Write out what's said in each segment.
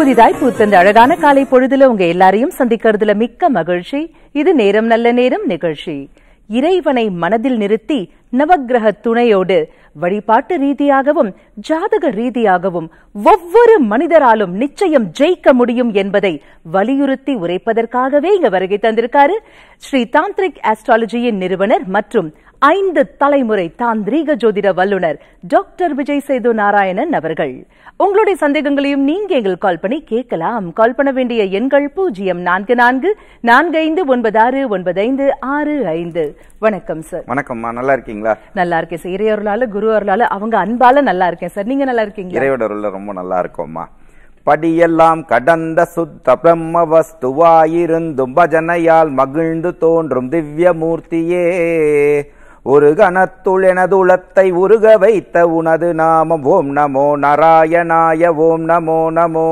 புதிதாய் பூத்தந்த அழகான காலை பொழுதுல உங்க எல்லாரையும் சந்திக்கிறதுல மிக்க மகிழ்ச்சி. இது நேரம் நல்ல நேரம் நிகழ்ச்சி. இறைவனை மனதில் நிறுத்தி நவக்கிரக துணையோடு வழிபாட்டு ரீதியாகவும் ஜாதக ரீதியாகவும் ஒவ்வொரு மனிதராலும் நிச்சயம் ஜெயிக்க முடியும் என்பதை வலியுறுத்தி உரைப்பதற்காகவே இங்க வருகை தந்திருக்காரு ஸ்ரீ தாந்திரிக் ஆஸ்ட்ராலஜியின் நிறுவனர் மற்றும் ஐந்து தலைமுறை தாந்திரீக ஜோதிட வல்லுனர் டாக்டர் விஜய் சேது நாராயணன் அவர்கள். உங்களுடைய சந்தேகங்களையும் நீங்க எங்களுக்கு கால் பண்ணி கேட்கலாம். கால் பண்ண வேண்டிய எண்கள் பூஜ்ஜியம் நான்கு நான்கு நான்கு ஐந்து ஒன்பது ஆறு ஒன்பது ஐந்து ஆறு ஐந்து. வணக்கம் சார் வணக்கம்மா. நல்லா இருக்கீங்களா? நல்லா இருக்கேன் சார் இறையொருளால குரு அருளால அவங்க அன்பால நல்லா இருக்கேன் சார் நீங்க நல்லா இருக்கீங்களா? இறையோட அருள்ல ரொம்ப நல்லா இருக்கோம்மா. படியெல்லாம் கடந்த சுத்த பிரம்ம வஸ்துவாயிருந்தும் பஜனையால் மகிழ்ந்து தோன்றும் திவ்ய மூர்த்தியே. ஒரு கணத்துள் எனது உளத்தை உருக வைத்த உனது நாமம். ஓம் நமோ நாராயணாய ஓம் நமோ நமோ.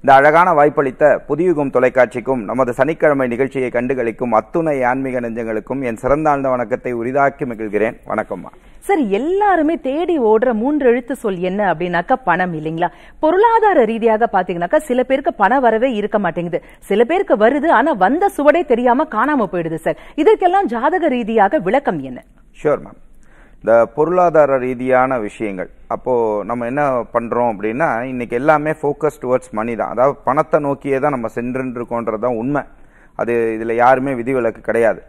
இந்த அழகான வாய்ப்பளித்த புதியுகம் தொலைக்காட்சிக்கும் நமது சனிக்கிழமை நிகழ்ச்சியை கண்டுகளிக்கும் அத்துணை ஆன்மீக நெஞ்சங்களுக்கும் என் சிறந்தாழ்ந்த வணக்கத்தை உரிதாக்கி மகிழ்கிறேன். வணக்கம்மா. சார் எல்லாருமே தேடி ஓடுற மூன்று எழுத்து சொல் என்ன அப்படின்னாக்கா பணம் இல்லைங்களா? பொருளாதார ரீதியாக பாத்தீங்கன்னாக்கா சில பேருக்கு பணம் வரவே இருக்க மாட்டேங்குது. சில பேருக்கு வருது ஆனா வந்த சுவடே தெரியாம காணாம போயிடுது சார். இதற்கெல்லாம் ஜாதக ரீதியாக விளக்கம் என்ன? ஷோர் மேம் இந்த பொருளாதார ரீதியான விஷயங்கள். அப்போ நம்ம என்ன பண்றோம் அப்படின்னா இன்னைக்கு எல்லாமே ஃபோக்கஸ் டுவர்ட்ஸ் மணி தான். அதாவது பணத்தை நோக்கியே தான் நம்ம சென்று இருக்கோன்றது தான் உண்மை. அது இதுல யாருமே விதிவிலக்கு கிடையாது.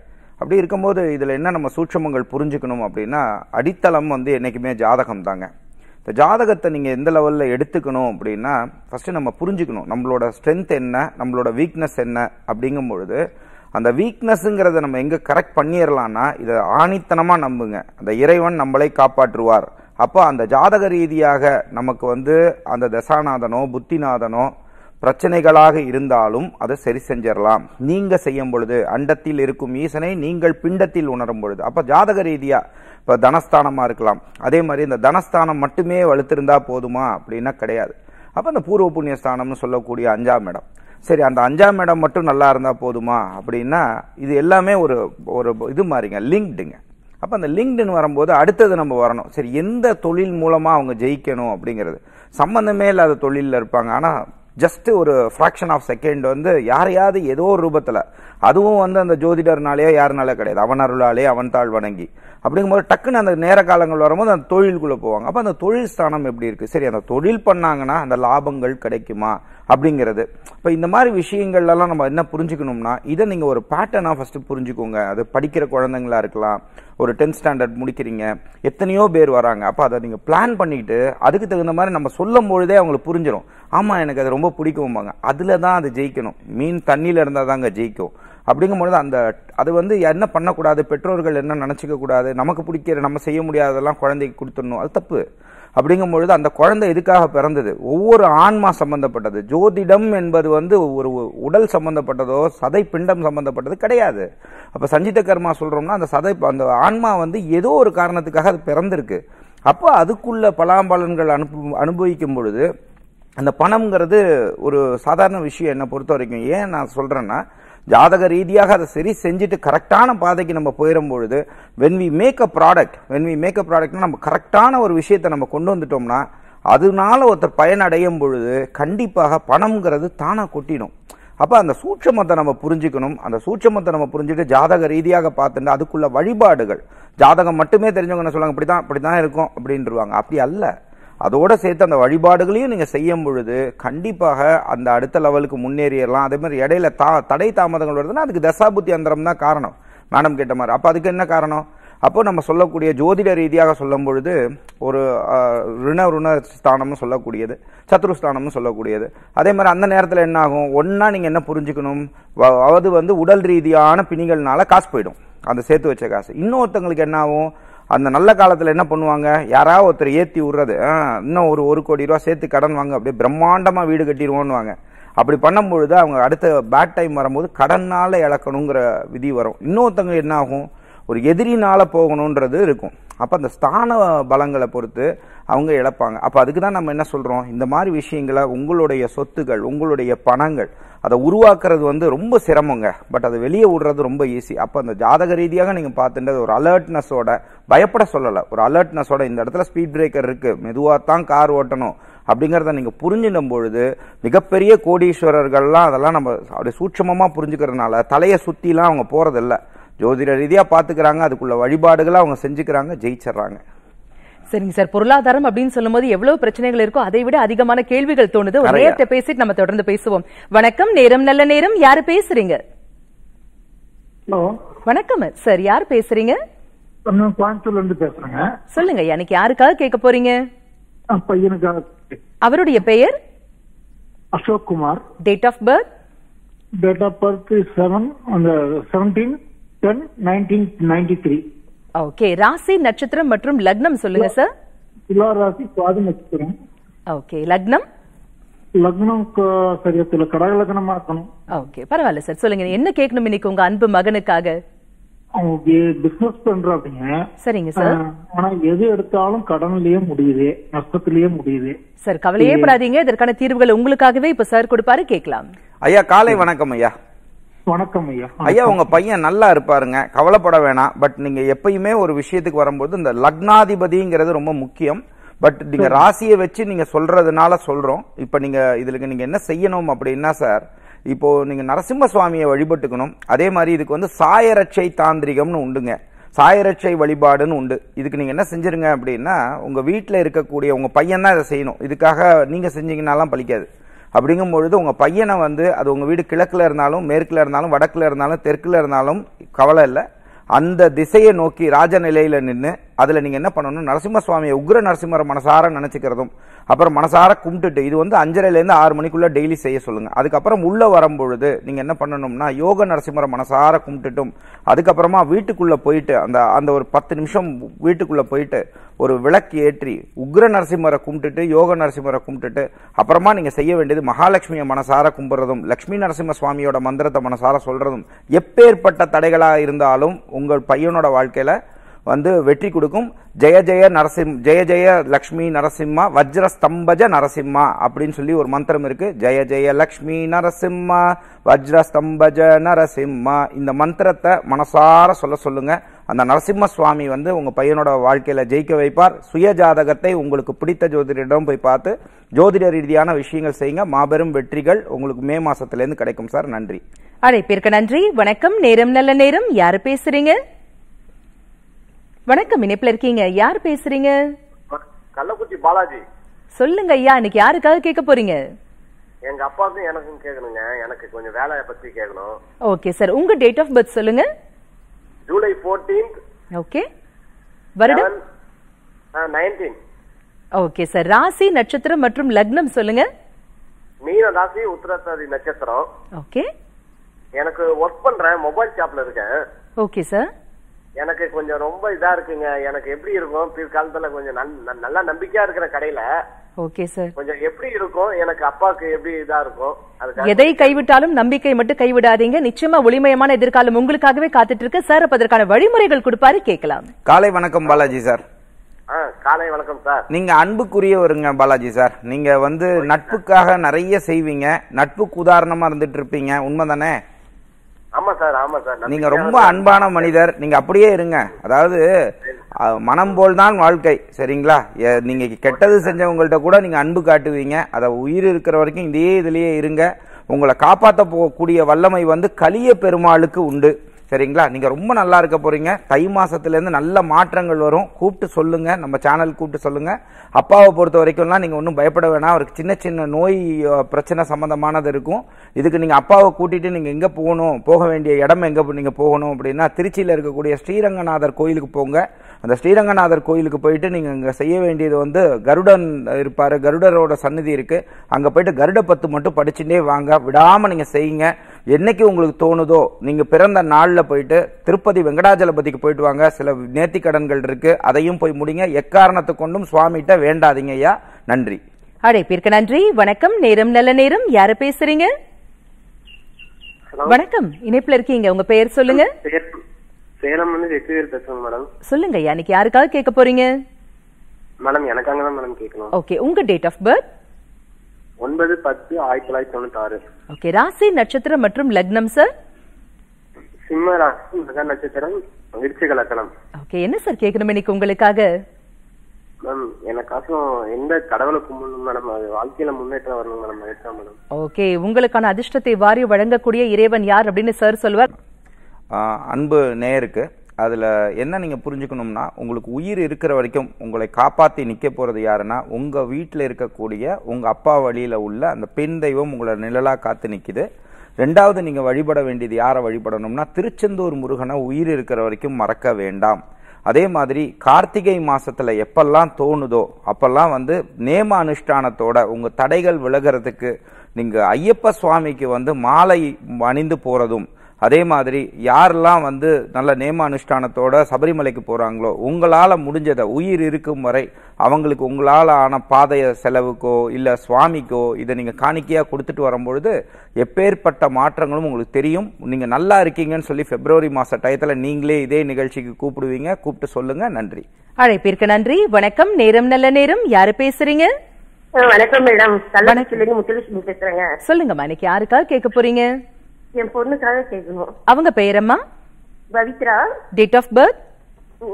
அப்படி இருக்கும்போது இதில் என்ன நம்ம சூட்சமங்கள் புரிஞ்சுக்கணும் அப்படின்னா அடித்தளம் வந்து என்னைக்குமே ஜாதகம் தாங்க இந்த ஜாதகத்தை நீங்கள் எந்த லெவலில் எடுத்துக்கணும் அப்படின்னா ஃபஸ்ட்டு நம்ம புரிஞ்சுக்கணும் நம்மளோட ஸ்ட்ரென்த் என்ன நம்மளோட வீக்னஸ் என்ன அப்படிங்கும் பொழுது அந்த வீக்னஸ்ங்கிறத நம்ம எங்கே கரெக்ட் பண்ணிடலான்னா இதை ஆணித்தனமாக நம்புங்க. அந்த இறைவன் நம்மளை காப்பாற்றுவார். அப்போ அந்த ஜாதக ரீதியாக நமக்கு வந்து அந்த தசாநாதனோ புத்திநாதனோ பிரச்சனைகளாக இருந்தாலும் அதை சரி செஞ்சிடலாம். நீங்க செய்யும் பொழுது அண்டத்தில் இருக்கும் ஈசனை நீங்கள் பிண்டத்தில் உணரும் பொழுது. அப்ப ஜாதக ரீதியா இப்ப தனஸ்தானமா இருக்கலாம். அதே மாதிரி இந்த தனஸ்தானம் மட்டுமே வலுத்திருந்தா போதுமா? அப்படின்னா கிடையாது. அப்ப இந்த பூர்வ புண்ணிய ஸ்தானம்னு சொல்லக்கூடிய அஞ்சாம் இடம். சரி அந்த அஞ்சாம் இடம் மட்டும் நல்லா இருந்தா போதுமா? அப்படின்னா இது எல்லாமே ஒரு ஒரு இது மாதிரிங்க லிங்க்டுங்க. அப்போ அந்த லிங்க்டுன்னு வரும்போது அடுத்தது நம்ம வரணும். சரி எந்த தொழில் மூலமாக அவங்க ஜெயிக்கணும் அப்படிங்கிறது. சம்பந்தமே இல்லாத தொழிலில் இருப்பாங்க. ஆனால் ஜஸ்ட் ஒரு ஃப்ராக்ஷன் ஆஃப் செகண்ட் வந்து யாரையாவது ஏதோ ஒரு ரூபத்தில் அதுவும் வந்து அந்த ஜோதிடர்னாலேயோ யாருனாலே கிடையாது. அவன் அருளாலே அவன் தாழ் வணங்கி. அப்படிங்கும்போது டக்குன்னு அந்த நேர காலங்கள் வரும்போது அந்த தொழிலுக்குள்ளே போவாங்க. அப்போ அந்த தொழில் ஸ்தானம் எப்படி இருக்குது சரி அந்த தொழில் பண்ணாங்கன்னா அந்த லாபங்கள் கிடைக்குமா? அப்படிங்கிறது. இப்போ இந்த மாதிரி விஷயங்கள்லாம் நம்ம என்ன புரிஞ்சுக்கணும்னா இதை நீங்கள் ஒரு பேட்டர்னாக ஃபஸ்ட்டு புரிஞ்சுக்கோங்க. அது படிக்கிற குழந்தைங்களா இருக்கலாம் ஒரு டென்த் ஸ்டாண்டர்ட் முடிக்கிறீங்க எத்தனையோ பேர் வராங்க. அப்போ அதை நீங்கள் பிளான் பண்ணிட்டு அதுக்கு தகுந்த மாதிரி நம்ம சொல்லும் பொழுதே அவங்களுக்கு புரிஞ்சிடும் ஆமாம் எனக்கு அது ரொம்ப பிடிக்கும்பாங்க. அதில் தான் அது ஜெயிக்கணும். மீன் தண்ணியில் இருந்தால் தாங்க ஜெயிக்கும். அப்படிங்கும்பொழுது அந்த அது வந்து என்ன பண்ணக்கூடாது? பெற்றோர்கள் என்ன நினச்சிக்க கூடாது நமக்கு பிடிக்கிற நம்ம செய்ய முடியாததெல்லாம் குழந்தைக்கு கொடுத்துடணும். அது தப்பு. அப்படிங்கும் பொழுது அந்த குழந்தை எதுக்காக பிறந்தது? ஒவ்வொரு ஆன்மா சம்பந்தப்பட்டது. ஜோதிடம் என்பது வந்து ஒரு உடல் சம்பந்தப்பட்டதோ சதை பிண்டம் சம்பந்தப்பட்டது கிடையாது. அப்போ சஞ்சித கர்மா சொல்கிறோம்னா அந்த சதை அந்த ஆன்மா வந்து ஏதோ ஒரு காரணத்துக்காக அது பிறந்திருக்கு. அப்போ அதுக்குள்ள பலாம்பலன்கள் அனுப்பு அனுபவிக்கும் பொழுது அந்த பணம்ங்கிறது ஒரு சாதாரண விஷயம் என்னை பொறுத்த வரைக்கும் ஏன் நான் சொல்கிறேன்னா ஜாதக ரீதியாக அதை சரி செஞ்சுட்டு கரெக்டான பாதைக்கு நம்ம போயிடும் பொழுது when we make a product when we make a ப்ராடக்ட்னா நம்ம கரெக்டான ஒரு விஷயத்தை நம்ம கொண்டு வந்துட்டோம்னா அதனால ஒருத்தர் பயனடையும் பொழுது கண்டிப்பாக பணம்ங்கிறது தானாக கொட்டிடும். அப்போ அந்த சூட்சமத்தை நம்ம புரிஞ்சுக்கணும். அந்த சூட்சமத்தை நம்ம புரிஞ்சுட்டு ஜாதக ரீதியாக பார்த்துட்டு அதுக்குள்ள வழிபாடுகள். ஜாதகம் மட்டுமே தெரிஞ்சவங்க என்ன சொல்லுவாங்க இப்படி தான் இப்படி தான் இருக்கும் அப்படின்றவாங்க. அப்படி அல்ல. அதோட சேர்த்து அந்த வழிபாடுகளையும் நீங்க செய்யும் பொழுது கண்டிப்பாக அந்த அடுத்த லெவலுக்கு முன்னேறிடலாம். அதே மாதிரி இடையில தா தடை தாமதங்கள் வருதுன்னா அதுக்கு தசாபுத்தி அந்தரம் தான் காரணம். மேடம் கேட்ட மாதிரி. அப்போ அதுக்கு என்ன காரணம்? அப்போ நம்ம சொல்லக்கூடிய ஜோதிட ரீதியாக சொல்லும் பொழுது ஒரு ருண ருண ஸ்தானம்னு சொல்லக்கூடியது சத்ருஸ்தானம்னு சொல்லக்கூடியது. அதே மாதிரி அந்த நேரத்தில் என்ன ஆகும்? ஒன்னா நீங்க என்ன புரிஞ்சுக்கணும்? அது வந்து உடல் ரீதியான பிணிகள்னால காசு போயிடும். அந்த சேர்த்து வச்ச காசு. இன்னொருத்தங்களுக்கு என்ன ஆகும்? அந்த நல்ல காலத்தில் என்ன பண்ணுவாங்க? யாராவது ஒருத்தர் ஏற்றி விடுறது. இன்னும் ஒரு ஒரு கோடி ரூபா சேர்த்து கடன் வாங்க அப்படியே பிரம்மாண்டமாக வீடு கட்டிடுவோன்னு வாங்க அப்படி பண்ணும்பொழுது அவங்க அடுத்த பேட் டைம் வரும்போது கடனால் இழக்கணுங்கிற விதி வரும். இன்னொருத்தவங்க என்ன ஆகும்? ஒரு எதிரினால் போகணுன்றது இருக்கும். அப்போ அந்த ஸ்தான பலங்களை பொறுத்து அவங்க இழப்பாங்க. அப்போ அதுக்கு தான் நம்ம என்ன சொல்கிறோம் இந்த மாதிரி விஷயங்களை உங்களுடைய சொத்துக்கள் உங்களுடைய பணங்கள் அதை உருவாக்குறது வந்து ரொம்ப சிரமங்க. பட் அதை வெளியே விடுறது ரொம்ப ஈஸி அப்போ அந்த ஜாதக ரீதியாக நீங்கள் பார்த்துட்டு ஒரு அலர்ட்னஸோட பயப்பட சொல்லலை. ஒரு அலர்ட்னஸோட இந்த இடத்துல ஸ்பீட் பிரேக்கர் இருக்குது மெதுவாக தான் கார் ஓட்டணும் அப்படிங்கிறத நீங்கள் புரிஞ்சிடும் பொழுது மிகப்பெரிய கோடீஸ்வரர்கள்லாம் அதெல்லாம் நம்ம அப்படி சூட்சமமாக புரிஞ்சுக்கிறதுனால தலையை சுற்றிலாம் அவங்க போகிறதில்ல ஜோதிட ரீதியாக பார்த்துக்கிறாங்க அதுக்குள்ள வழிபாடுகளை அவங்க செஞ்சுக்கிறாங்க ஜெயிச்சிடுறாங்க. சரிங்க சார். பொருளாதாரம் அப்படின்னு சொல்லும்போது எவ்வளவு பிரச்சனைகள் இருக்கோ அதை விட அதிகமான கேள்விகள் தோணுது. ஒரு. நேரத்தை பேசிட்டு நம்ம தொடர்ந்து பேசுவோம். வணக்கம். நேரம் நல்ல நேரம். யாரு பேசுறீங்க? ஹலோ. வணக்கம். சார் யார் பேசுறீங்க? நான் கோயம்புத்தூர்ல இருந்து பேசுறேங்க. சொல்லுங்க. எனக்கு யாருக்காக கேட்க போறீங்க? பையனுக்காக அவருடைய பெயர்? Ashok Kumar. Date of birth date of birth seven அந்த seventeen ten nineteen ninety three okay ராசி நட்சத்திரம் மற்றும் லக்னம் சொல்லுங்க சார் துலா ராசி சுவாதி நட்சத்திரம். ஓகே லக்னம்? லக்னம் சரியா தெரியல. கடக லக்னமா இருக்கணும். ஓகே பரவாயில்ல சார் சொல்லுங்க என்ன கேட்கணும் இன்னைக்கு உங்க அன்பு மகனுக்காக? அவங்க பிசினஸ் பண்றாங்க சரிங்க சார் ஆனா எது எடுத்தாலும் கடன்லயே முடியுது நஷ்டத்திலேயே முடியுது. சார் கவலையே படாதீங்க. இதற்கான தீர்வுகள் உங்களுக்காகவே இப்ப சார் கொடுப்பாரு கேட்கலாம். ஐயா காலை வணக்கம் ஐயா. வணக்கம் ஐயா. ஐயா உங்க பையன் நல்லா இருப்பாருங்க. கவலைப்பட வேணாம். பட் நீங்க எப்பயுமே ஒரு விஷயத்துக்கு வரும்போது இந்த லக்னாதிபதிங்கிறது ரொம்ப முக்கியம். பட் நீங்க ராசியை வச்சு நீங்க சொல்றதுனால சொல்றோம். இப்ப நீங்க இதுல நீங்க என்ன செய்யணும் அப்படின்னா சார் இப்போ நீங்க நரசிம்ம சுவாமியை வழிபட்டுக்கணும். அதே மாதிரி இதுக்கு வந்து சாயரட்சை தாந்திரிகம்னு உண்டுங்க. சாயரட்சை வழிபாடுன்னு உண்டு. இதுக்கு நீங்க என்ன செஞ்சிருங்க அப்படின்னா உங்க வீட்டில் இருக்கக்கூடிய உங்க பையன் தான் இதை செய்யணும். இதுக்காக நீங்க செஞ்சீங்கன்னாலாம் பலிக்காது அப்படிங்கும் பொழுது உங்கள் பையனை வந்து அது உங்கள் வீடு கிழக்கில் இருந்தாலும் மேற்கில் இருந்தாலும் வடக்கில் இருந்தாலும் தெற்கில் இருந்தாலும் கவலை இல்லை. அந்த திசையை நோக்கி ராஜ நிலையில் நின்று அதில் நீங்கள் என்ன பண்ணணும்? நரசிம்ம சுவாமியை உக்ர நரசிம்மர மனசார நினச்சிக்கிறதும் அப்புறம் மனசார கும்பிட்டுட்டு இது வந்து அஞ்சரைல ஆறு மணிக்குள்ளே டெய்லி செய்ய சொல்லுங்கள் அதுக்கப்புறம் உள்ளே வரும்பொழுது நீங்கள் என்ன பண்ணணும்னா யோக நரசிம்மரை மனசார கும்பிட்டுட்டும் அதுக்கப்புறமா வீட்டுக்குள்ளே போயிட்டு அந்த அந்த ஒரு பத்து நிமிஷம் வீட்டுக்குள்ளே போயிட்டு ஒரு விளக்கு ஏற்றி உக்ர நரசிம்மரை கும்பிட்டுட்டு யோக நரசிம்மரை கும்பிட்டுட்டு அப்புறமா நீங்கள் செய்ய வேண்டியது மகாலட்சுமியை மனசார கும்பிட்றதும் லக்ஷ்மி நரசிம்ம சுவாமியோட மந்திரத்தை மனசார சொல்கிறதும் எப்பேற்பட்ட தடைகளாக இருந்தாலும் உங்கள் பையனோட வாழ்க்கையில் வந்து வெற்றி கொடுக்கும். ஜெய ஜெய நரசிம் ஜெய ஜெய லக்ஷ்மி நரசிம்மா வஜ்ர ஸ்தம்பஜ நரசிம்மா அப்படின்னு சொல்லி ஒரு மந்திரம் இருக்கு. ஜெய ஜெய லக்ஷ்மி நரசிம்மா வஜ்ர ஸ்தம்பஜ நரசிம்மா. இந்த மந்திரத்தை மனசார சொல்ல சொல்லுங்க. அந்த நரசிம்ம சுவாமி வந்து உங்க பையனோட வாழ்க்கையில ஜெயிக்க வைப்பார். சுய ஜாதகத்தை உங்களுக்கு பிடித்த ஜோதிடரிடம் போய் பார்த்து ஜோதிட ரீதியான விஷயங்கள் செய்யுங்க. மாபெரும் வெற்றிகள் உங்களுக்கு மே மாசத்துலேருந்து கிடைக்கும் சார். நன்றி. அழைப்பிற்கு நன்றி. வணக்கம். நேரம் நல்ல நேரம். யாரு பேசுறீங்க? வணக்கம் இணைப்புல இருக்கீங்க. யார் பேசுறீங்க? கள்ளக்குறிச்சி பாலாஜி. சொல்லுங்க ஐயா இன்னைக்கு யாருக்காக கேட்க போறீங்க? எங்க அப்பாவுக்கும் எனக்கும் கேட்கணுங்க. எனக்கு கொஞ்சம் வேலையை பத்தி கேட்கணும். Okay sir. உங்க டேட் ஆஃப் பர்த் சொல்லுங்க. July fourteenth okay. வருடம்? Nineteen okay sir. ராசி நட்சத்திரம் மற்றும் லக்னம் சொல்லுங்க. மீன ராசி உத்திரத்தாதி நட்சத்திரம். ஓகே. எனக்கு ஒர்க் பண்றேன். மொபைல் ஷாப்ல இருக்கேன். Okay sir. எனக்கு கொஞ்சம் ரொம்ப இதா இருக்குங்க. எனக்கு எப்படி இருக்கும்? பிற்காலத்துல கொஞ்சம் நல்லா நம்பிக்கையா இருக்கிற கடையில ஓகே சார் கொஞ்சம் எப்படி இருக்கும்? எனக்கு அப்பாவுக்கு எப்படி இதா இருக்கும்? எதை கைவிட்டாலும் நம்பிக்கை மட்டும் கைவிடாதீங்க. நிச்சயமா ஒளிமயமான எதிர்காலம் உங்களுக்காகவே காத்துட்டு இருக்கு சார் அப்ப அதற்கான வழிமுறைகள் கொடுப்பாரு கேட்கலாம். காலை வணக்கம் பாலாஜி சார் காலை வணக்கம் சார் நீங்க அன்புக்குரியவருங்க பாலாஜி சார் நீங்க வந்து நட்புக்காக நிறைய செய்வீங்க. நட்புக்கு உதாரணமா இருந்துட்டு இருப்பீங்க. உண்மைதானே? ஆமா சார் ஆமா சார். நீங்க ரொம்ப அன்பான மனிதர். நீங்க அப்படியே இருங்க. அதாவது மனம் போல் தான் வாழ்க்கை. சரிங்களா? நீங்க கெட்டது செஞ்சவங்கள்ட்ட கூட நீங்க அன்பு காட்டுவீங்க. அதை உயிர் இருக்கிற வரைக்கும் இதே இதுலயே இருங்க. உங்களை காப்பாற்ற போகக்கூடிய வல்லமை வந்து கலிய பெருமாளுக்கு உண்டு. சரிங்களா? நீங்கள் ரொம்ப நல்லா இருக்க போகிறீங்க தை மாதத்துலேருந்து நல்ல மாற்றங்கள் வரும். கூப்பிட்டு சொல்லுங்கள் நம்ம சேனல் கூப்பிட்டு சொல்லுங்கள் அப்பாவை பொறுத்த வரைக்கும்லாம் நீங்கள் ஒன்றும் பயப்பட வேணாம். அவருக்கு சின்ன சின்ன நோய் பிரச்சனை சம்மந்தமானது இருக்கும். இதுக்கு நீங்கள் அப்பாவை கூட்டிகிட்டு நீங்கள் எங்கே போகணும்? போக வேண்டிய இடம் எங்கே நீங்கள் போகணும் அப்படின்னா திருச்சியில் இருக்கக்கூடிய ஸ்ரீரங்கநாதர் கோயிலுக்கு போங்க. அந்த ஸ்ரீரங்கநாதர் கோயிலுக்கு போயிட்டு நீங்கள் இங்கே செய்ய வேண்டியது வந்து கருடன் இருப்பார். கருடரோட சன்னதி இருக்குது அங்கே போயிட்டு கருட பத்து மட்டும் படிச்சுட்டே வாங்க. விடாமல் நீங்கள் செய்யுங்க. என்னைக்கு உங்களுக்கு தோணுதோ நீங்க பிறந்த நாள்ல போயிட்டு திருப்பதி வெங்கடாஜலபதிக்கு போயிட்டு வாங்க. சில நேர்த்தி கடன்கள் இருக்கு. அதையும் போய் முடிங்க. எக்காரணத்தை கொண்டும் சுவாமிகிட்ட வேண்டாதீங்க ஐயா. நன்றி. அழைப்பிற்கு நன்றி. வணக்கம். நேரம் நல்ல நேரம். யாரு பேசுறீங்க? வணக்கம். இணைப்புல இருக்கீங்க. உங்க பெயர் சொல்லுங்க. சேலம் சேலம் வந்து வெற்றிவேல் பேசுறேன் மேடம். சொல்லுங்க ஐயா. இன்னைக்கு யாருக்காக கேட்க போறீங்க? மேடம் எனக்காக தான் மேடம் கேட்கணும். ஓகே. உங்க டேட் ஆஃப் பர்த் ஒன்பது பத்து ஆயிரத்தி தொள்ளாயிரத்தி தொண்ணூத்தி ஆறு ஓகே ராசி நட்சத்திரம் மற்றும் லக்னம் சார் சிம்ம ராசி மக நட்சத்திரம் விருச்சிக லக்கணம் ஓகே என்ன சார் கேட்கணும் இன்னைக்கு உங்களுக்காக? மேம் எனக்காச்சும் எந்த கடவுளை கும்பிடணும் மேடம்? அது வாழ்க்கையில முன்னேற்றம் வரணும் மேடம். அதுதான் மேடம் ஓகே உங்களுக்கான அதிர்ஷ்டத்தை வாரி வழங்கக்கூடிய இறைவன் யார் அப்படின்னு சார் சொல்வார். அன்பு நேயருக்கு. அதில் என்ன நீங்கள் புரிஞ்சுக்கணும்னா உங்களுக்கு உயிர் இருக்கிற வரைக்கும் உங்களை காப்பாற்றி நிற்க போகிறது யாருன்னா உங்கள் வீட்டில் இருக்கக்கூடிய உங்கள் அப்பா வழியில் உள்ள அந்த பெண் தெய்வம் உங்களை நிழலாக காத்து நிற்கிது ரெண்டாவது நீங்கள் வழிபட வேண்டியது யாரை வழிபடணும்னா திருச்செந்தூர் முருகனை உயிர் இருக்கிற வரைக்கும் மறக்க வேண்டாம். அதே மாதிரி கார்த்திகை மாதத்தில் எப்பெல்லாம் தோணுதோ அப்பெல்லாம் வந்து நேம அனுஷ்டானத்தோட உங்கள் தடைகள் விலகிறதுக்கு நீங்கள் ஐயப்ப சுவாமிக்கு வந்து மாலை அணிந்து போகிறதும் அதே மாதிரி யாரெல்லாம் வந்து நல்ல நேம அனுஷ்டானத்தோட சபரிமலைக்கு போறாங்களோ உங்களால முடிஞ்சதை உயிர் இருக்கும் வரை அவங்களுக்கு உங்களால ஆன பாதைய செலவுக்கோ இல்ல சுவாமிக்கோ இதை நீங்க காணிக்கையா கொடுத்துட்டு வரும்பொழுது எப்பேற்பட்ட மாற்றங்களும் உங்களுக்கு தெரியும். நீங்க நல்லா இருக்கீங்கன்னு சொல்லி பிப்ரவரி மாச டயத்துல நீங்களே இதே நிகழ்ச்சிக்கு கூப்பிடுவீங்க. கூப்பிட்டு சொல்லுங்க. நன்றி. அழைப்பிற்கு நன்றி. வணக்கம். நேரம் நல்ல நேரம். யாரு பேசுறீங்க? வணக்கம் மேடம். முத்துலட்சுமி பேசுறேங்க. சொல்லுங்கம்மா. இன்னைக்கு யாருக்காக கேட்க போறீங்க? என் பொண்ணுக்காக கேட்கணும். அவங்க பெயரம்மா பவித்ரா. டேட் ஆஃப் பர்த்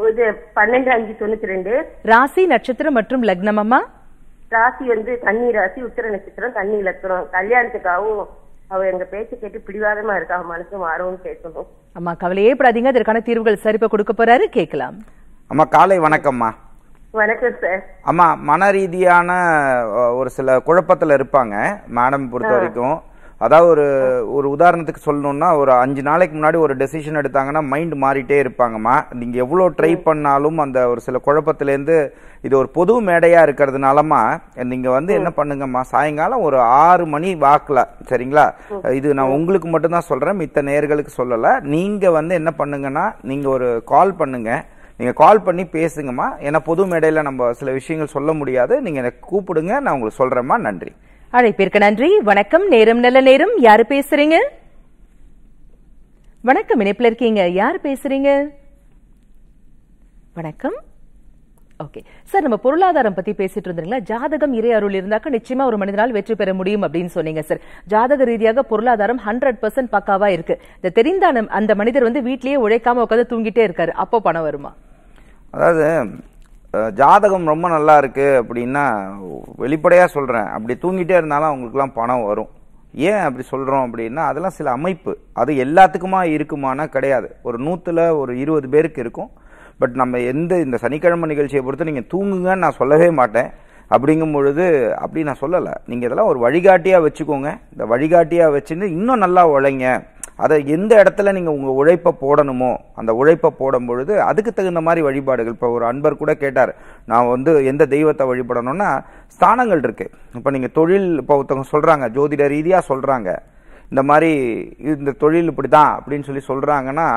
இது பன்னெண்டு அஞ்சு தொண்ணூத்தி ரெண்டு. ராசி நட்சத்திரம் மற்றும் லக்னம் அம்மா? ராசி வந்து கன்னி ராசி உத்திர நட்சத்திரம் கன்னி இலக்கணம் கல்யாணத்துக்காகவும் அவ எங்க பேச்ச கேட்டு பிடிவாதமா இருக்கா? மனசு மாறும்னு கேட்கணும். அம்மா கவலையே படாதீங்க. அதற்கான தீர்வுகள் சரிப்பா கொடுக்க போறாரு. கேட்கலாம். அம்மா காலை வணக்கம்மா. வணக்கம் சார். அம்மா மன ரீதியான ஒரு சில குழப்பத்துல இருப்பாங்க. மேடம் பொறுத்த வரைக்கும். அதாவது ஒரு ஒரு உதாரணத்துக்கு சொல்லணும்னா ஒரு அஞ்சு நாளைக்கு முன்னாடி ஒரு டெசிஷன் எடுத்தாங்கன்னா மைண்ட் மாறிட்டே இருப்பாங்கம்மா நீங்க எவ்வளவு ட்ரை பண்ணாலும் அந்த ஒரு சில குழப்பத்திலேருந்து இது ஒரு பொது மேடையா இருக்கிறதுனாலமா நீங்க வந்து என்ன பண்ணுங்கம்மா சாயங்காலம் ஒரு ஆறு மணி வாக்குல சரிங்களா? இது நான் உங்களுக்கு மட்டும்தான் சொல்றேன் மித்த நேயர்களுக்கு சொல்லல. நீங்க வந்து என்ன பண்ணுங்கன்னா நீங்க ஒரு கால் பண்ணுங்க. நீங்க கால் பண்ணி பேசுங்கம்மா ஏன்னா பொது மேடையில நம்ம சில விஷயங்கள் சொல்ல முடியாது. நீங்க எனக்கு கூப்பிடுங்க நான் உங்களுக்கு சொல்றேம்மா நன்றி. அழைப்பிற்கு நன்றி. வணக்கம். நேரம் நல்ல நேரம். யாரு பேசுறீங்க? வணக்கம். இணைப்பில் இருக்கீங்க. யார் பேசுறீங்க? வணக்கம். ஓகே. சார் நம்ம பொருளாதாரம் பத்தி பேசிட்டு இருந்தீங்களா ஜாதகம் இறை அருள் இருந்தாக்க நிச்சயமா ஒரு மனிதனால் வெற்றி பெற முடியும் அப்படின்னு சொன்னீங்க சார். ஜாதக ரீதியாக பொருளாதாரம் ஹண்ட்ரட் பர்சன்ட் பக்காவா இருக்கு. இந்த தெரிந்த அந்த- அந்த மனிதர் வந்து வீட்லயே உழைக்காம உட்காந்து தூங்கிட்டே இருக்காரு. அப்போ பணம் வருமா? அதாவது ஜாதகம் ரொம்ப நல்லா இருக்குது அப்படின்னா வெளிப்படையாக சொல்கிறேன் அப்படி தூங்கிட்டே இருந்தாலும் அவங்களுக்குலாம் பணம் வரும். ஏன் அப்படி சொல்கிறோம் அப்படின்னா அதெல்லாம் சில அமைப்பு. அது எல்லாத்துக்குமா இருக்குமானா கிடையாது. ஒரு நூற்றில் ஒரு இருபது பேருக்கு இருக்கும். பட் நம்ம எந்த இந்த சனிக்கிழமை நிகழ்ச்சியை பொறுத்து நீங்கள் தூங்குங்கன்னு நான் சொல்லவே மாட்டேன். அப்படிங்கும் பொழுது அப்படி நான் சொல்லலை. நீங்கள் இதெல்லாம் ஒரு வழிகாட்டியாக வச்சுக்கோங்க. இந்த வழிகாட்டியாக வச்சுன்னு இன்னும் நல்லா உழைங்க. அதை எந்த இடத்துல நீங்கள் உங்கள் உழைப்பை போடணுமோ அந்த உழைப்பை போடும் பொழுது அதுக்கு தகுந்த மாதிரி வழிபாடுகள். இப்போ ஒரு அன்பர் கூட கேட்டார் நான் வந்து எந்த தெய்வத்தை வழிபடணும்னா ஸ்தானங்கள் இருக்குது இப்போ நீங்கள் தொழில் இப்போ ஒருத்தவங்க சொல்கிறாங்க ஜோதிட ரீதியாக சொல்கிறாங்க இந்த மாதிரி இந்த தொழில் இப்படி தான் அப்படின்னு சொல்லி சொல்கிறாங்கன்னா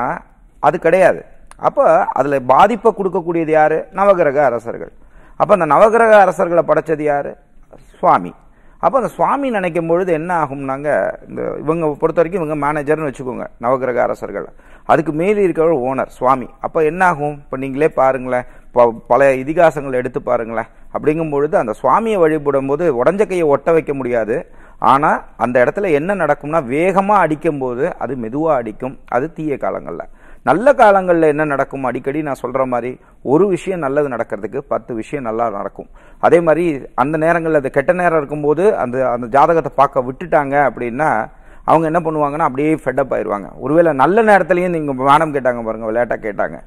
அது கிடையாது. அப்போ அதில் பாதிப்பை கொடுக்கக்கூடியது யார்? நவகிரக அரசர்கள். அப்போ அந்த நவகிரக அரசர்களை படைச்சது யார்? சுவாமி. அப்போ அந்த சுவாமி நினைக்கும் பொழுது என்ன ஆகும்னாங்க இந்த இவங்க பொறுத்த வரைக்கும் இவங்க மேனேஜர்னு வச்சுக்கோங்க நவகிரக அரசர்கள். அதுக்கு மேலே இருக்கிறவர் ஓனர் சுவாமி. அப்போ என்ன ஆகும்? இப்போ நீங்களே பாருங்களேன் ப- பழைய இதிகாசங்கள் எடுத்து பாருங்களேன். அப்படிங்கும் பொழுது அந்த சுவாமியை வழிபடும் போது உடஞ்ச கையை ஒட்ட வைக்க முடியாது. ஆனால் அந்த இடத்துல என்ன நடக்கும்னா வேகமாக அடிக்கும் போது அது மெதுவாக அடிக்கும். அது தீய காலங்களில். நல்ல காலங்களில் என்ன நடக்கும்? அடிக்கடி நான் சொல்கிற மாதிரி ஒரு விஷயம் நல்லது நடக்கிறதுக்கு பத்து விஷயம் நல்லா நடக்கும். அதே மாதிரி அந்த நேரங்களில் அது கெட்ட நேரம் இருக்கும்போது அந்த அந்த ஜாதகத்தை பார்க்க விட்டுட்டாங்க அப்படின்னா அவங்க என்ன பண்ணுவாங்கன்னா அப்படியே ஃபெட்டப் ஆயிடுவாங்க ஒருவேளை நல்ல நேரத்துலையும் நீங்கள் மேடம் கேட்டாங்க பாருங்கள் விளையாட்டா கேட்டாங்க.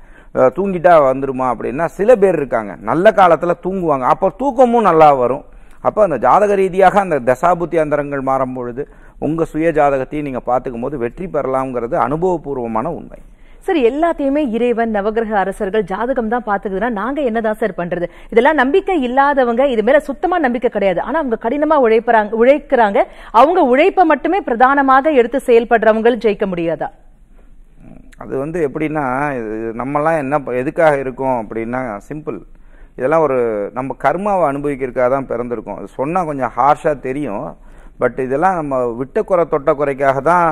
தூங்கிட்டா வந்துருமா அப்படின்னா சில பேர் இருக்காங்க. நல்ல காலத்தில் தூங்குவாங்க. அப்போ தூக்கமும் நல்லா வரும். அப்போ அந்த ஜாதக ரீதியாக அந்த தசாபுத்தி அந்தரங்கள் மாறும் பொழுது உங்கள் சுய ஜாதகத்தையும் நீங்கள் பார்த்துக்கும் போது வெற்றி பெறலாம்ங்கிறது அனுபவபூர்வமான உண்மை. சார் எல்லாத்தையுமே இறைவன் நவகிரக அரசர்கள் ஜாதகம் தான் பாத்துக்குதுன்னா நாங்க என்னதான் சார் பண்றது? இதெல்லாம் நம்பிக்கை இல்லாதவங்க இது மேல சுத்தமா நம்பிக்கை கிடையாது. ஆனா அவங்க கடினமா உழைப்பறாங்க உழைக்கிறாங்க. அவங்க உழைப்பை மட்டுமே பிரதானமாக எடுத்து செயல்படுறவங்களும் ஜெயிக்க முடியாதா? அது வந்து எப்படின்னா இது நம்மலாம் என்ன எதுக்காக இருக்கோம் அப்படின்னா சிம்பிள் இதெல்லாம் ஒரு நம்ம கர்மாவை அனுபவிக்கிறதுக்காக தான் பிறந்திருக்கோம். அது சொன்னால் கொஞ்சம் ஹார்ஷாக தெரியும். பட் இதெல்லாம் நம்ம விட்டக்குறை தொட்ட குறைக்காக தான்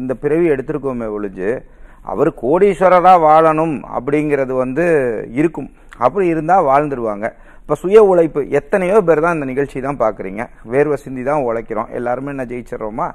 இந்த பிறவி எடுத்திருக்கோமே ஒழிஞ்சு அவர் கோடீஸ்வரராக வாழணும் அப்படிங்கிறது வந்து இருக்கும். அப்படி இருந்தால் வாழ்ந்துருவாங்க. இப்போ சுய உழைப்பு எத்தனையோ பேர் தான் இந்த நிகழ்ச்சி தான் பார்க்குறீங்க வேர்வை சிந்தி தான் உழைக்கிறோம். எல்லாருமே என்ன ஜெயிச்சிடுறோமா?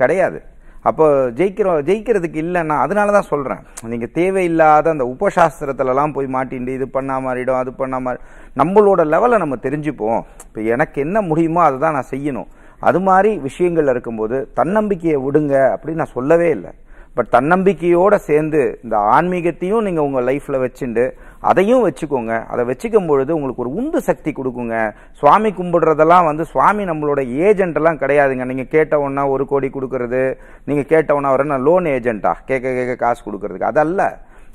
கிடையாது. அப்போ ஜெயிக்கிறோம் ஜெயிக்கிறதுக்கு இல்லைன்னா அதனால தான் சொல்கிறேன் நீங்கள் தேவையில்லாத அந்த உபசாஸ்திரத்துலலாம் போய் மாட்டிண்டு இது பண்ணா மாறிடும் அது பண்ணா மாறி நம்மளோட லெவலை நம்ம தெரிஞ்சுப்போம். இப்போ எனக்கு என்ன முடியுமோ அதை தான் நான் செய்யணும். அது மாதிரி விஷயங்கள் இருக்கும்போது தன்னம்பிக்கையை விடுங்க அப்படின்னு நான் சொல்லவே இல்லை. பட் தன்னம்பிக்கையோட சேர்ந்து இந்த ஆன்மீகத்தையும் நீங்கள் உங்கள் லைஃப்பில் வச்சுண்டு அதையும் வச்சுக்கோங்க. அதை வச்சுக்கும் பொழுது உங்களுக்கு ஒரு உந்து சக்தி கொடுக்குங்க. சுவாமி கும்பிடுறதெல்லாம் வந்து சுவாமி நம்மளோட ஏஜென்ட்லாம் கிடையாதுங்க. நீங்கள் கேட்டவொன்னா ஒரு கோடி கொடுக்கறது நீங்கள் கேட்டவொன்னா ஒன்றா வர லோன் ஏஜென்ட்டா கேட்க கேட்க காசு கொடுக்கறதுக்கு. அதல்ல.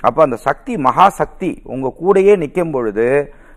அப்போ அந்த சக்தி மகா சக்தி உங்கள் கூடயே நிற்கும் பொழுது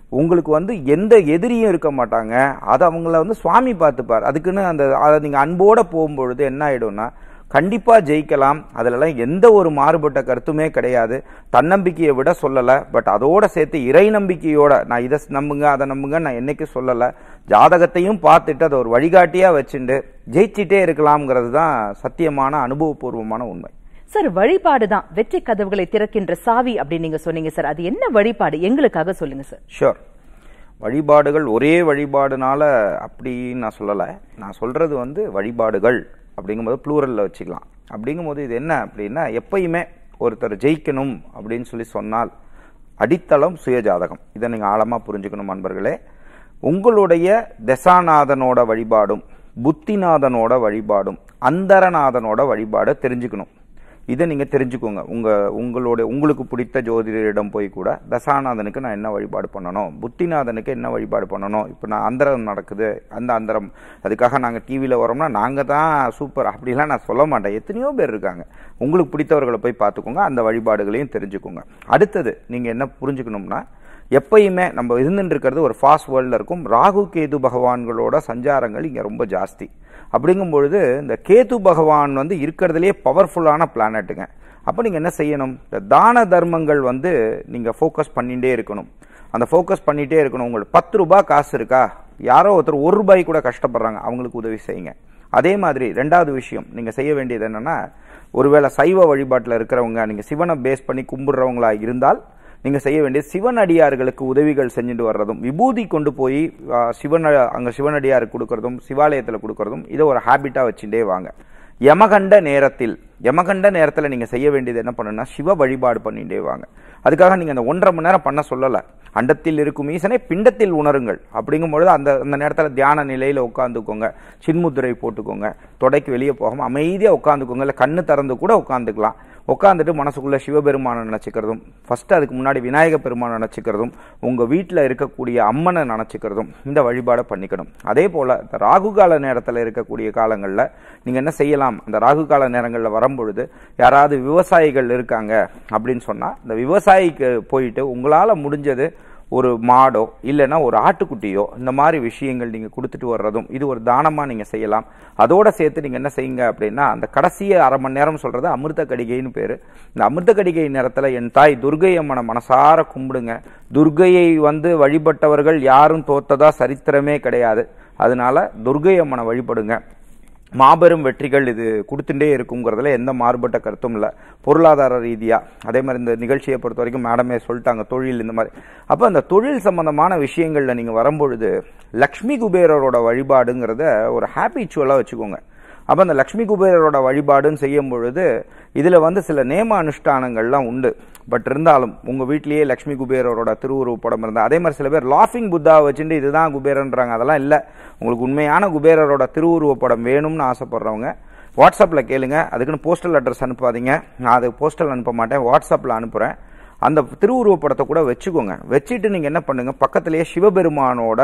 உங்களுக்கு வந்து எந்த எதிரியும் இருக்க மாட்டாங்க. அதை அவங்கள வந்து சுவாமி பார்த்துப்பார். அதுக்குன்னு அந்த அதை நீங்கள் அன்போடு போகும்பொழுது என்ன ஆகிடும்னா கண்டிப்பா ஜெயிக்கலாம். அதுலலாம் எந்த ஒரு மாறுபட்ட கருத்துமே கிடையாது. தன்னம்பிக்கையை விட சொல்லல. பட் அதோட சேர்த்து இறை நம்பிக்கையோட நான் இதை நம்புங்க அதை நம்புங்க நான் என்னைக்கு சொல்லல. ஜாதகத்தையும் பார்த்துட்டு அதை ஒரு வழிகாட்டியா வச்சுட்டு ஜெயிச்சிட்டே இருக்கலாம்ங்கிறது தான் சத்தியமான அனுபவபூர்வமான உண்மை. சார் வழிபாடு தான். வெற்றி கதவுகளை திறக்கின்ற சாவி அப்படின்னு நீங்க சொன்னீங்க சார். அது என்ன வழிபாடு? எங்களுக்காக சொல்லுங்க சார். ஷூர் வழிபாடுகள் ஒரே வழிபாடுனால அப்படின்னு நான் சொல்லலை. நான் சொல்றது வந்து வழிபாடுகள். அப்படிங்கும்போது ப்ளூரலில் வச்சுக்கலாம். அப்படிங்கும்போது இது என்ன அப்படின்னா எப்பயுமே ஒருத்தர் ஜெயிக்கணும் அப்படின்னு சொல்லி சொன்னால் அடித்தளம் சுயஜாதகம். இதை நீங்கள் ஆழமாக புரிஞ்சுக்கணும் நண்பர்களே உங்களுடைய தசாநாதனோட வழிபாடும் புத்திநாதனோட வழிபாடும் அந்தரநாதனோட வழிபாடை தெரிஞ்சுக்கணும். இதை நீங்கள் தெரிஞ்சுக்கோங்க. உங்கள் உங்களுடைய உங்களுக்கு பிடித்த ஜோதிடரிடம் போய் கூட தசாநாதனுக்கு நான் என்ன வழிபாடு பண்ணணும்? புத்திநாதனுக்கு என்ன வழிபாடு பண்ணணும்? இப்போ நான் அந்தரம் நடக்குது. அந்த அந்தரம் அதுக்காக நாங்கள் டிவியில் வரோம்னா நாங்கள் தான் சூப்பர் அப்படிலாம் நான் சொல்ல மாட்டேன். எத்தனையோ பேர் இருக்காங்க. உங்களுக்கு பிடித்தவர்களை போய் பார்த்துக்கோங்க. அந்த வழிபாடுகளையும் தெரிஞ்சுக்கோங்க. அடுத்தது நீங்கள் என்ன புரிஞ்சுக்கணும்னா எப்பயுமே நம்ம இருந்துட்டு இருக்கிறது ஒரு ஃபாஸ்ட் வேர்ல்டில் இருக்கும். ராகு கேது பகவான்களோட சஞ்சாரங்கள் இங்கே ரொம்ப ஜாஸ்தி. அப்படிங்கும் பொழுது இந்த கேது பகவான் வந்து இருக்கிறதுலேயே பவர்ஃபுல்லான பிளானட்டுங்க அப்போ நீங்கள் என்ன செய்யணும்? இந்த தான தர்மங்கள் வந்து நீங்கள் ஃபோக்கஸ் பண்ணிகிட்டே இருக்கணும். அந்த ஃபோக்கஸ் பண்ணிகிட்டே இருக்கணும். உங்களுக்கு பத்து ரூபாய் காசு இருக்கா? யாரோ ஒருத்தர் ஒரு ரூபாய் கூட கஷ்டப்படுறாங்க. அவங்களுக்கு உதவி செய்யுங்க. அதே மாதிரி ரெண்டாவது விஷயம் நீங்கள் செய்ய வேண்டியது என்னென்னா ஒருவேளை சைவ வழிபாட்டில் இருக்கிறவங்க நீங்கள் சிவனை பேஸ் பண்ணி கும்பிட்றவங்களாக இருந்தால் நீங்கள் செய்ய வேண்டிய சிவனடியார்களுக்கு உதவிகள் செஞ்சுட்டு வர்றதும் விபூதி கொண்டு போய் சிவன் அங்கே சிவனடியாருக்கு கொடுக்கறதும் சிவாலயத்தில் கொடுக்கறதும் இதை ஒரு ஹேபிட்டாக வச்சுட்டே வாங்க. யமகண்ட நேரத்தில் யமகண்ட நேரத்தில் நீங்கள் செய்ய வேண்டியது என்ன பண்ணுன்னா சிவ வழிபாடு பண்ணிகிட்டே வாங்க. அதுக்காக நீங்கள் அந்த ஒன்றரை மணி நேரம் பண்ண சொல்லலை. அண்டத்தில் இருக்கும் ஈசனை பிண்டத்தில் உணருங்கள். அப்படிங்கும்பொழுது அந்த அந்த நேரத்தில் தியான நிலையில் உட்காந்துக்கோங்க. சின்முத்திரை போட்டுக்கோங்க. தொடைக்கு வெளியே போகாமல் அமைதியாக உட்காந்துக்கோங்க. இல்லை கண்ணு திறந்து கூட உட்காந்துக்கலாம். உட்காந்துட்டு மனசுக்குள்ளே சிவபெருமானை நினச்சிக்கிறதும் ஃபஸ்ட்டு அதுக்கு முன்னாடி விநாயக பெருமானை நினச்சிக்கிறதும் உங்கள் வீட்டில் இருக்கக்கூடிய அம்மனை நினச்சிக்கிறதும் இந்த வழிபாடை பண்ணிக்கணும். அதே போல் இந்த ராகு கால நேரத்தில் இருக்கக்கூடிய காலங்களில் நீங்கள் என்ன செய்யலாம்? அந்த ராகு கால நேரங்களில் வரும்பொழுது யாராவது விவசாயிகள் இருக்காங்க அப்படின்னு சொன்னால் இந்த விவசாயிக்கு போயிட்டு உங்களால் முடிஞ்சது ஒரு மாடோ இல்லைன்னா ஒரு ஆட்டுக்குட்டியோ இந்த மாதிரி விஷயங்கள் நீங்கள் கொடுத்துட்டு வர்றதும் இது ஒரு தானமாக நீங்கள் செய்யலாம். அதோடு சேர்த்து நீங்கள் என்ன செய்யுங்க அப்படின்னா அந்த கடைசியை அரை மணி நேரம் சொல்கிறது அமிர்த கடிகைன்னு பேர். இந்த அமிர்த கடிகை நேரத்தில் என் தாய் துர்கை அம்மனை மனசார கும்பிடுங்க. துர்கையை வந்து வழிபட்டவர்கள் யாரும் தோத்ததா சரித்திரமே கிடையாது. அதனால துர்கை அம்மனை வழிபடுங்க. மாபெரும் வெற்றிகள் இது கொடுத்துட்டே இருக்குங்கிறதுல எந்த மாறுபட்ட கருத்தும் இல்லை. பொருளாதார ரீதியாக அதே மாதிரி இந்த நிகழ்ச்சியை பொறுத்த வரைக்கும் மேடமே சொல்லிட்டாங்க தொழில் இந்த மாதிரி. அப்போ அந்த தொழில் சம்பந்தமான விஷயங்களில் நீங்கள் வரும்பொழுது லக்ஷ்மி குபேரரோட வழிபாடுங்கிறத ஒரு ஹாப்பி ஹாபிச்சுவலாக வச்சுக்கோங்க. அப்போ அந்த லக்ஷ்மி குபேரரோட வழிபாடுன்னு செய்யும் பொழுது இதில் வந்து சில நேம அனுஷ்டானங்கள்லாம் உண்டு. பட் இருந்தாலும் உங்கள் வீட்லேயே லக்ஷ்மி குபேரரோட திருவுருவ படம் இருந்தால் அதே மாதிரி சில பேர் லாஃபிங் புத்தாவை வச்சுட்டு இதுதான் குபேரன்றாங்க. அதெல்லாம் இல்லை. உங்களுக்கு உண்மையான குபேரரோட திருவுருவ படம் வேணும்னு ஆசைப்பட்றவங்க வாட்ஸ்அப்பில் கேளுங்க. அதுக்குன்னு போஸ்டல் அட்ரஸ் அனுப்பாதீங்க. நான் அது போஸ்டல் அனுப்ப மாட்டேன். வாட்ஸ்அப்பில் அனுப்புகிறேன் அந்த திருவுருவ படத்தை கூட வச்சுக்கோங்க. வச்சுட்டு நீங்கள் என்ன பண்ணுங்க? பக்கத்துலேயே சிவபெருமானோட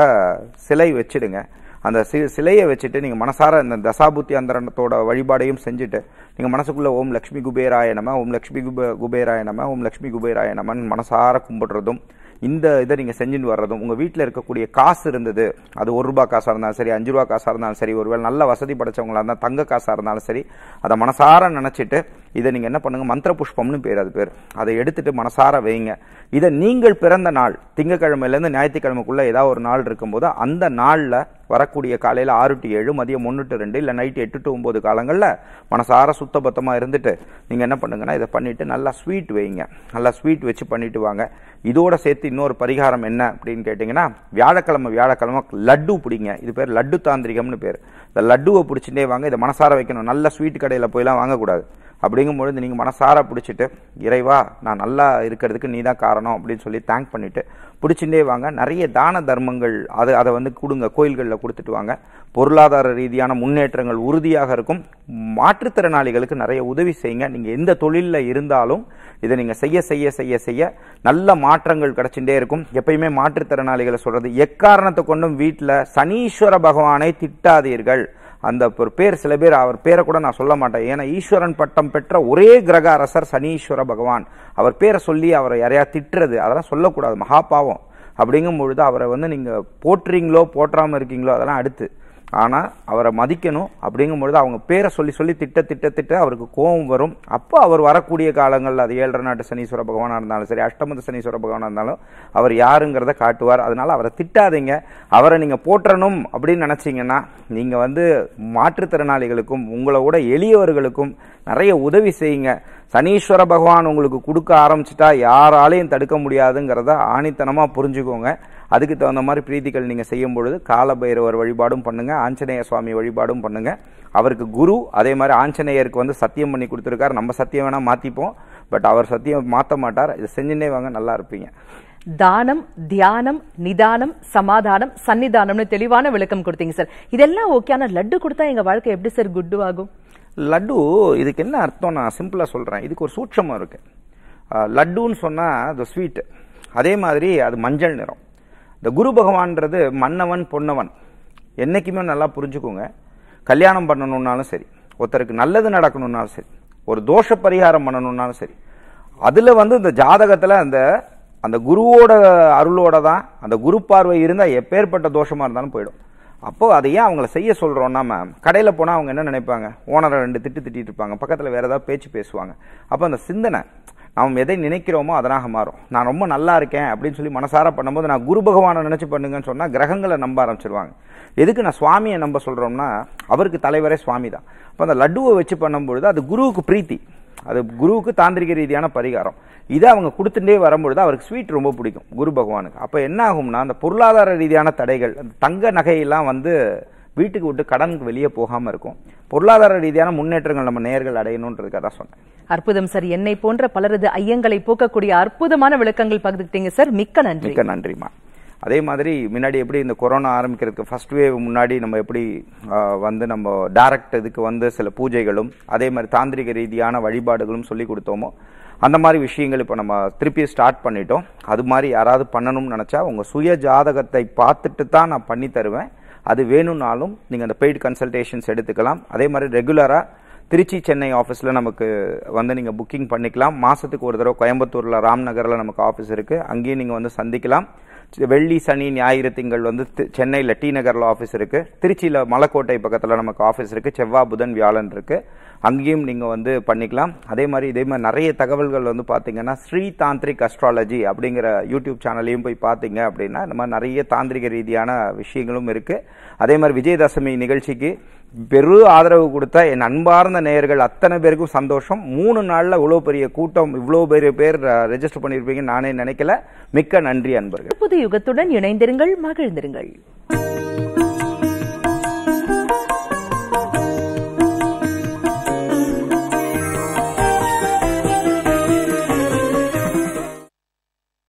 சிலை வச்சிடுங்க. அந்த சி சிலையை வச்சுட்டு நீங்கள் மனசார இந்த தசாபுத்தி அந்தரணத்தோட வழிபாடையும் செஞ்சுட்டு நீங்கள் மனசுக்குள்ள ஓம் லக்ஷ்மி குபேராய நம ஓம் லக்ஷ்மி குபே குபேராய நம ஓம் லக்ஷ்மி குபேராய நமன்னு மனசார கும்பிடுறதும் இந்த இதை நீங்கள் செஞ்சுட்டு வர்றதும் உங்கள் வீட்டில் இருக்கக்கூடிய காசு இருந்தது அது ஒரு ரூபா காசாக இருந்தாலும் சரி அஞ்சு ரூபா காசாக இருந்தாலும் சரி ஒருவேளை நல்ல வசதி படைச்சவங்களா இருந்தால் தங்க காசாக இருந்தாலும் சரி அதை மனசார நினச்சிட்டு இதை நீங்கள் என்ன பண்ணுங்கள் மந்திர புஷ்பம்னு பேர் அது பேர். அதை எடுத்துட்டு மனசார வைங்க. இதை நீங்கள் பிறந்த நாள் திங்கக்கிழமையிலேருந்து ஞாயிற்றுக்கிழமைக்குள்ளே ஏதாவது ஒரு நாள் இருக்கும்போது அந்த நாளில் வரக்கூடிய காலையில் ஆறு டு ஏழு மதியம் ஒன்று டு ரெண்டு இல்லை நைட்டு எட்டு டு ஒம்பது காலங்களில் மனசார சுத்தபத்தமாக இருந்துட்டு நீங்கள் என்ன பண்ணுங்கன்னா இதை பண்ணிவிட்டு நல்லா ஸ்வீட் வைங்க. நல்லா ஸ்வீட் வச்சு பண்ணிட்டு வாங்க. இதோட சேர்த்து இன்னொரு பரிகாரம் என்ன அப்படின்னு கேட்டிங்கன்னா வியாழக்கிழமை வியாழக்கிழமை லட்டு பிடிங்க. இது பேர் லட்டு தாந்திரிகம்னு பேர். இந்த லட்டுவை பிடிச்சிட்டே வாங்க. இதை மனசார வைக்கணும். நல்ல ஸ்வீட் கடையில் போயெல்லாம் வாங்கக்கூடாது. அப்படிங்கும்பொழுது நீங்கள் மனசார பிடிச்சிட்டு இறைவா நான் நல்லா இருக்கிறதுக்கு நீ தான் காரணம் அப்படின்னு சொல்லி தேங்க் பண்ணிவிட்டு பிடிச்சிட்டே வாங்க. நிறைய தான தர்மங்கள் அதை அதை வந்து கொடுங்க. கோயில்களில் கொடுத்துட்டு வாங்க. பொருளாதார ரீதியான முன்னேற்றங்கள் உறுதியாக இருக்கும். மாற்றுத்திறனாளிகளுக்கு நிறைய உதவி செய்யுங்க. நீங்கள் எந்த தொழிலில் இருந்தாலும் இதை நீங்கள் செய்ய செய்ய செய்ய செய்ய நல்ல மாற்றங்கள் கிடச்சிட்டே இருக்கும். எப்பயுமே மாற்றுத்திறனாளிகளை சொல்கிறது எக்காரணத்தை கொண்டும் வீட்டில் சனீஸ்வர பகவானை திட்டாதீர்கள். அந்த ஒரு பேர் சில பேர் அவர் பேரை கூட நான் சொல்ல மாட்டேன். ஏன்னா ஈஸ்வரன் பட்டம் பெற்ற ஒரே கிரக அரசர் சனீஸ்வர பகவான். அவர் பேரை சொல்லி அவரை யாரையா திட்டுறது அதெல்லாம் சொல்லக்கூடாது மகாபாவம். அப்படிங்கும் பொழுது அவரை வந்து நீங்கள் போட்டுறீங்களோ போற்றாமல் இருக்கீங்களோ அதெல்லாம் அடுத்து. ஆனால் அவரை மதிக்கணும் அப்படிங்கும் பொழுது அவங்க பேரை சொல்லி சொல்லி திட்ட திட்ட திட்ட அவருக்கு கோபம் வரும். அப்போ அவர் வரக்கூடிய காலங்களில் அது ஏழரை நாட்டு சனீஸ்வர பகவானாக இருந்தாலும் சரி அஷ்டமத்து சனீஸ்வர பகவானாக இருந்தாலும் அவர் யாருங்கிறத காட்டுவார். அதனால் அவரை திட்டாதீங்க. அவரை நீங்கள் போற்றணும் அப்படின்னு நினச்சிங்கன்னா நீங்கள் வந்து மாற்றுத்திறனாளிகளுக்கும் உங்களை விட எளியவர்களுக்கும் நிறைய உதவி செய்யுங்க. சனீஸ்வர பகவான் உங்களுக்கு கொடுக்க ஆரம்பிச்சிட்டா யாராலையும் தடுக்க முடியாதுங்கிறத ஆணித்தனமாக புரிஞ்சுக்கோங்க. அதுக்கு தகுந்த மாதிரி பிரீதிகள் நீங்கள் செய்யும் பொழுது காலபைரவர் வழிபாடும் பண்ணுங்கள் ஆஞ்சநேய சுவாமி வழிபாடும் பண்ணுங்கள் அவருக்கு குரு அதே மாதிரி ஆஞ்சநேயருக்கு வந்து சத்தியம் பண்ணி கொடுத்துருக்காரு. நம்ம சத்தியம் வேணால் மாற்றிப்போம் பட் அவர் சத்தியம் மாற்ற மாட்டார். இதை செஞ்சுட்டே வாங்க நல்லா இருப்பீங்க. தானம் தியானம் நிதானம் சமாதானம் சன்னிதானம்னு தெளிவான விளக்கம் கொடுத்தீங்க சார். இதெல்லாம் ஓகே ஆனால் லட்டு கொடுத்தா எங்கள் வாழ்க்கை எப்படி சார் குட்டு ஆகும் லட்டு இதுக்கு என்ன அர்த்தம்? நான் சிம்பிளாக சொல்கிறேன் இதுக்கு ஒரு சூட்சமாக இருக்குது லட்டுன்னு சொன்னால் அது ஸ்வீட்டு அதே மாதிரி அது மஞ்சள் நிறம். இந்த குரு பகவான்றது மன்னவன் பொன்னவன். என்றைக்குமே நல்லா புரிஞ்சுக்கோங்க. கல்யாணம் பண்ணணுன்னாலும் சரி ஒருத்தருக்கு நல்லது நடக்கணுன்னாலும் சரி ஒரு தோஷ பரிகாரம் பண்ணணுன்னாலும் சரி அதில் வந்து இந்த ஜாதகத்தில் அந்த அந்த குருவோட அருளோட தான் அந்த குரு பார்வை இருந்தால் எப்பேற்பட்ட தோஷமாக இருந்தாலும் போயிடும். அப்போது அதை ஏன் அவங்கள செய்ய சொல்கிறோம் நம்ம கடையில் போனால் அவங்க என்ன நினைப்பாங்க? ஓனரை ரெண்டு திட்டு திட்டிட்டு இருப்பாங்க. பக்கத்தில் வேறு ஏதாவது பேச்சு பேசுவாங்க. அப்போ அந்த சிந்தனை நாம் எதை நினைக்கிறோமோ அதனாக மாறும். நான் ரொம்ப நல்லா இருக்கேன் அப்படின்னு சொல்லி மனசார பண்ணும்போது நான் குரு பகவானை நினச்சி பண்ணுங்கன்னு சொன்னால் கிரகங்களை நம்ப ஆரம்பிச்சிருவாங்க. எதுக்கு நான் சுவாமியை நம்ப சொல்கிறோம்னா அவருக்கு தலைவரே சுவாமி தான் அப்போ அந்த லட்டுவை வச்சு பண்ணும்பொழுது அது குருவுக்கு பிரீத்தி. அது குருவுக்கு தாந்திரிக ரீதியான பரிகாரம். இதை அவங்க கொடுத்துட்டே வரும்பொழுது அவருக்கு ஸ்வீட் ரொம்ப பிடிக்கும் குரு பகவானுக்கு. அப்போ என்ன ஆகும்னா அந்த பொருளாதார ரீதியான தடைகள் அந்த தங்க நகையெல்லாம் வந்து வீட்டுக்கு விட்டு கடனுக்கு வெளியே போகாம இருக்கும். பொருளாதார ரீதியான முன்னேற்றங்கள் நம்ம நேர்கள் அடையணுன்றதுக்காக தான் சொன்னேன். அற்புதம் சார். என்னை போன்ற பலரது ஐயங்களை போக்கக்கூடிய அற்புதமான விளக்கங்கள் பகிர்ந்துட்டீங்க சார். மிக்க நன்றி. மிக்க நன்றிம்மா. அதே மாதிரி முன்னாடி எப்படி இந்த கொரோனா ஆரம்பிக்கிறதுக்கு ஃபர்ஸ்ட் வேவ் முன்னாடி நம்ம எப்படி வந்து நம்ம டைரக்ட் இதுக்கு வந்து சில பூஜைகளும் அதே மாதிரி தாந்திரிக ரீதியான வழிபாடுகளும் சொல்லி கொடுத்தோமோ அந்த மாதிரி விஷயங்கள் இப்போ நம்ம திருப்பி ஸ்டார்ட் பண்ணிட்டோம். அது மாதிரி யாராவது பண்ணணும்னு நினச்சா உங்கள் சுய ஜாதகத்தை பார்த்துட்டு தான் நான் பண்ணி தருவேன். அது வேணும்னாலும் நீங்கள் அந்த பெய்டு கன்சல்டேஷன்ஸ் எடுத்துக்கலாம். அதே மாதிரி ரெகுலராக திருச்சி சென்னை ஆஃபீஸில் நமக்கு வந்து நீங்கள் புக்கிங் பண்ணிக்கலாம். மாதத்துக்கு ஒரு தடவை கோயம்புத்தூரில் ராம்நகரில் நமக்கு ஆஃபீஸ் இருக்குது அங்கேயும் நீங்கள் வந்து சந்திக்கலாம். வெள்ளி சனி ஞாயிறு திங்கள் வந்து சென்னையில் டி நகரில் ஆஃபீஸ் இருக்குது திருச்சியில் மலைக்கோட்டை பக்கத்தில் நமக்கு ஆஃபீஸ் இருக்குது செவ்வாய் புதன் வியாழன் இருக்குது அங்கேயும் நீங்கள் வந்து பண்ணிக்கலாம். அதே மாதிரி இதே மாதிரி நிறைய தகவல்கள் வந்து பார்த்தீங்கன்னா ஸ்ரீ தாந்திரிக் அஸ்ட்ராலஜி அப்படிங்கிற யூடியூப் சேனலையும் போய் பார்த்தீங்க அப்படின்னா இந்த மாதிரி நிறைய தாந்திரிக ரீதியான விஷயங்களும் இருக்குது அதே மாதிரி விஜயதசமி நிகழ்ச்சிக்கு பெரு ஆதரவு கொடுத்த என் அன்பார்ந்த நேயர்கள் அத்தனை பேருக்கும் சந்தோஷம். மூணு நாள்ல இவ்வளோ பெரிய கூட்டம் இவ்வளவு பெரிய பேர் ரெஜிஸ்டர் பண்ணியிருப்பீங்கன்னு நானே நினைக்கல. மிக்க நன்றி அன்பர்கள். புது யுகத்துடன் இணைந்திருங்கள் மகிழ்ந்திருங்கள்.